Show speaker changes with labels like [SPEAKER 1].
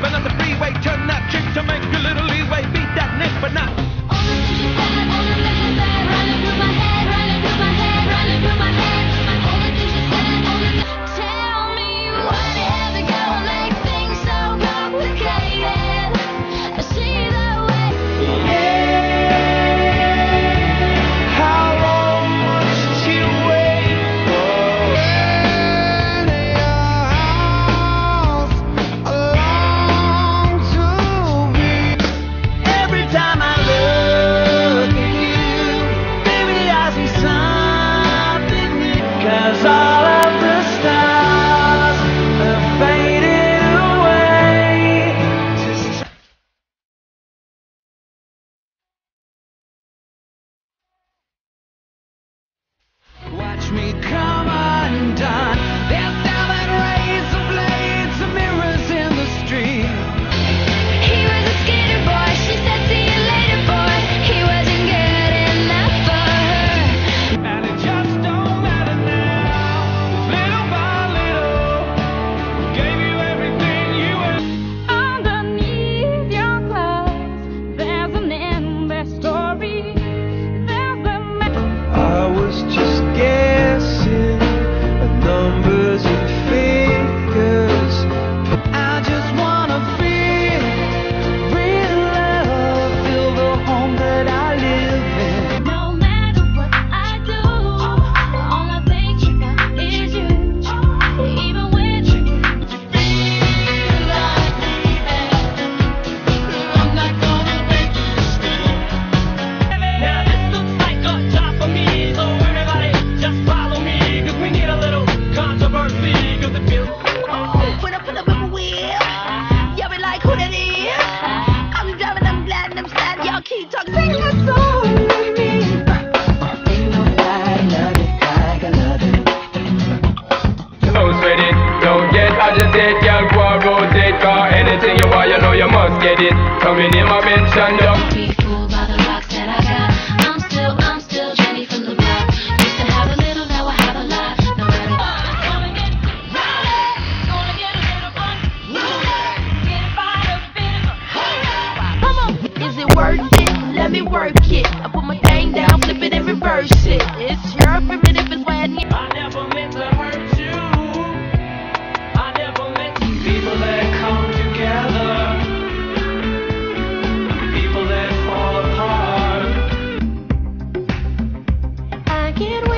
[SPEAKER 1] Van a
[SPEAKER 2] me come. Cause
[SPEAKER 3] anything you you know you must get it. Don't
[SPEAKER 1] be fooled by the rocks that I got. I'm still, I'm still Jenny from the block. Used to have a little, now I have a lot. No matter
[SPEAKER 4] what. Worth it, let me work it. quiero